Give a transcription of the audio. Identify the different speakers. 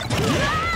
Speaker 1: Ah!